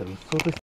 等么说都